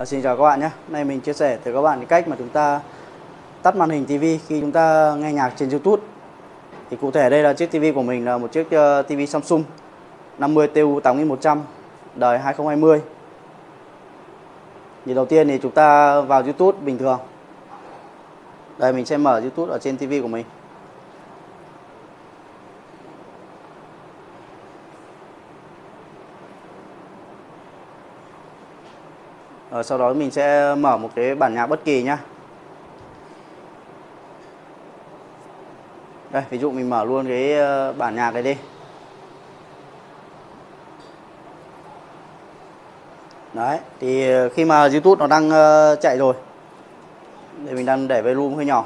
À, xin chào các bạn nhé. Nay mình chia sẻ tới các bạn cái cách mà chúng ta tắt màn hình TV khi chúng ta nghe nhạc trên YouTube. Thì cụ thể đây là chiếc TV của mình là một chiếc ờ, uh, TV Samsung 50 TU 8100 đời 2020. Thì đầu tiên thì chúng ta vào YouTube bình thường. Đây mình sẽ mở YouTube ở trên TV của mình. Rồi sau đó mình sẽ mở một cái bản nhạc bất kỳ nhá. Đây, ví dụ mình mở luôn cái ờ, bản nhạc này đi. Đấy, thì khi mà YouTube nó đang ờ, chạy rồi. Để mình đang để volume hơi nhỏ.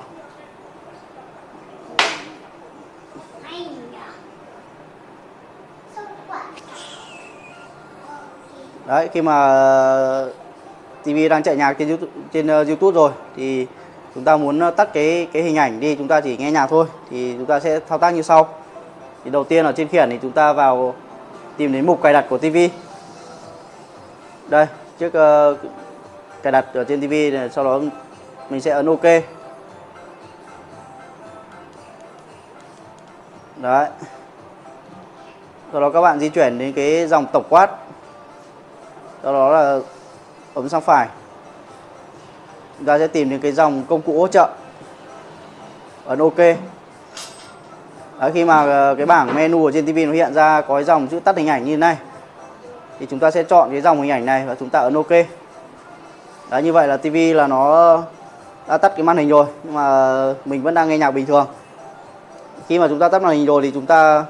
Đấy, khi mà TV đang chạy nhạc trên YouTube, trên ờ, YouTube rồi. Thì chúng ta muốn ờ, tắt cái cái hình ảnh đi chúng ta chỉ nghe nhạc thôi. Thì chúng ta sẽ thao tác như sau. Thì đầu tiên ở trên khiển thì chúng ta vào tìm đến mục cài đặt của TV đây chiếc uh, ờ, cài đặt ở trên TV này, sau đó mình sẽ ấn OK. Đấy. Sau đó các bạn di chuyển đến cái dòng tổng quát. Sau đó là ấn sang phải. Chúng ta sẽ tìm đến cái dòng công cụ hỗ trợ. Ấn OK. Đấy, khi mà ờ, cái bảng menu ở trên TV nó hiện ra có cái dòng chữ tắt hình ảnh như thế này thì chúng ta sẽ chọn cái dòng hình ảnh này và chúng ta ấn OK. Đấy, như vậy là TV là nó đã tắt cái màn hình rồi nhưng mà mình vẫn đang nghe nhạc bình thường. Khi mà chúng ta tắt màn hình rồi thì chúng ta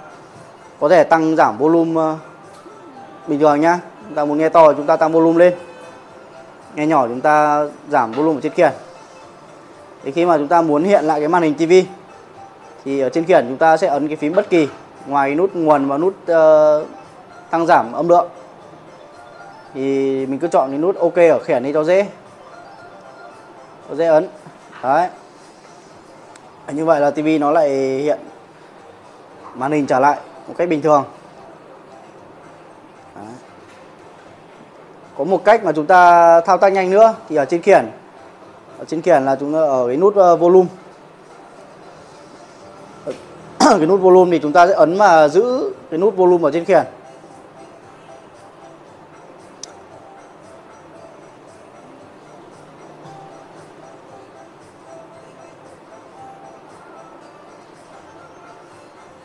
có thể tăng giảm volume ờ, bình thường nhá. Chúng ta muốn nghe to thì chúng ta tăng volume lên nghe nhỏ chúng ta giảm volume ở trên khiển. Thì khi mà chúng ta muốn hiện lại cái màn hình tivi, thì ở trên khiển chúng ta sẽ ấn cái phím bất kỳ ngoài nút nguồn và nút ờ, uh, tăng giảm âm lượng. Thì mình cứ chọn cái nút OK ở khiển đi cho dễ. Cho dễ ấn. Đấy. Như vậy là tivi nó lại hiện màn hình trở lại một cách bình thường. Có một cách mà chúng ta thao tác nhanh nữa thì ở trên khiển. Ở trên khiển là chúng ta ở cái nút ờ, volume. Ờ, cái nút volume thì chúng ta sẽ ấn mà giữ cái nút volume ở trên khiển.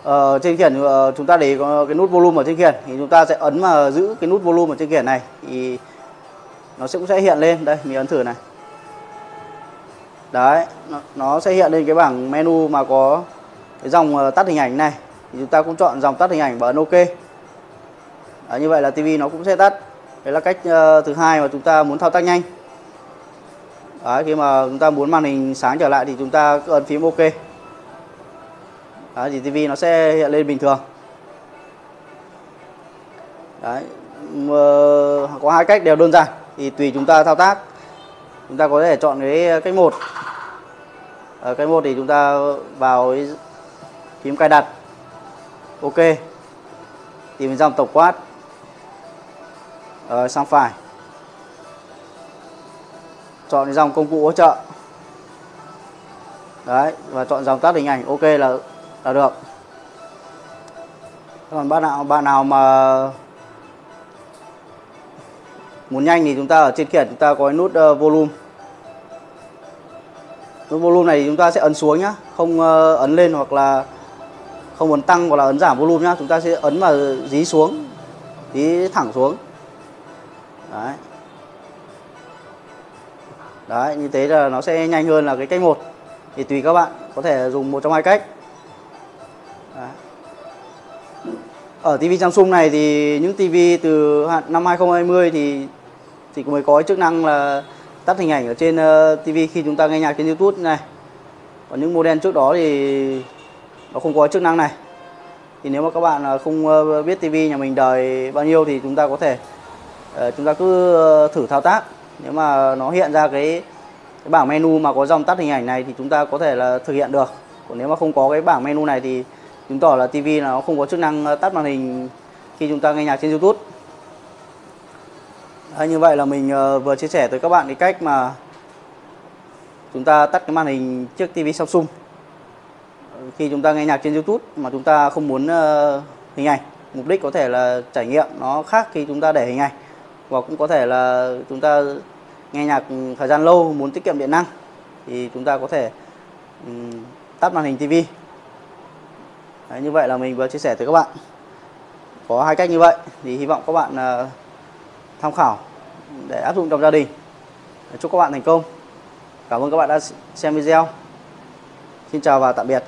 Ờ, trên khiển ờ, chúng ta để có cái nút volume ở trên khiển thì chúng ta sẽ ấn mà giữ cái nút volume ở trên khiển này thì nó sẽ cũng sẽ hiện lên. Đây mình ấn thử này. Đấy nó, nó sẽ hiện lên cái bảng menu mà có cái dòng ờ, tắt hình ảnh này. Thì chúng ta cũng chọn dòng tắt hình ảnh và ấn ok. Đấy, như vậy là tivi nó cũng sẽ tắt. Đấy là cách uh, thứ hai mà chúng ta muốn thao tác nhanh. Đấy, khi mà chúng ta muốn màn hình sáng trở lại thì chúng ta cứ ấn phím ok. Đấy, thì tivi nó sẽ hiện lên bình thường. Đấy, ờ, có hai cách đều đơn giản thì tùy chúng ta thao tác. Chúng ta có thể chọn cái ờ, cách một. Ở cách một thì chúng ta vào cái phím cài đặt. Ok. Tìm dòng tổng quát. Ở sang phải. Chọn dòng công cụ hỗ trợ. Đấy và chọn dòng tắt hình ảnh. Ok là là được. Còn bạn nào bạn nào mà muốn nhanh thì chúng ta ở trên khiển chúng ta có cái nút uh, volume. Nút volume này thì chúng ta sẽ ấn xuống nhá không uh, ấn lên hoặc là không muốn tăng hoặc là ấn giảm volume nhá chúng ta sẽ ấn vào dí xuống dí thẳng xuống. Đấy. Đấy như thế là nó sẽ nhanh hơn là cái cách một. Thì tùy các bạn có thể dùng một trong hai cách. Đấy. Ở TV Samsung này thì những TV từ năm 2020 thì thì mới có chức năng là tắt hình ảnh ở trên ờ, TV khi chúng ta nghe nhạc trên YouTube này. Còn những model trước đó thì nó không có chức năng này. Thì nếu mà các bạn ờ, không ờ, biết TV nhà mình đời bao nhiêu thì chúng ta có thể chúng ta cứ thử thao tác. Nếu mà nó hiện ra cái cái bảng menu mà có dòng tắt hình ảnh này thì chúng ta có thể là thực hiện được. Còn nếu mà không có cái bảng menu này thì chứng tỏ là TV nó không có chức năng ờ, tắt màn hình khi chúng ta nghe nhạc trên YouTube. Đấy, như vậy là mình ờ, vừa chia sẻ tới các bạn cái cách mà chúng ta tắt cái màn hình chiếc TV Samsung. Khi chúng ta nghe nhạc trên YouTube mà chúng ta không muốn ờ, hình ảnh. Mục đích có thể là trải nghiệm nó khác khi chúng ta để hình ảnh. Và cũng có thể là chúng ta nghe nhạc ừ, thời gian lâu muốn tiết kiệm điện năng thì chúng ta có thể ừ, tắt màn hình TV Đấy, như vậy là mình vừa chia sẻ tới các bạn. Có hai cách như vậy thì hy vọng các bạn uh, tham khảo để áp dụng trong gia đình. Chúc các bạn thành công. Cảm ơn các bạn đã xem video. Xin chào và tạm biệt.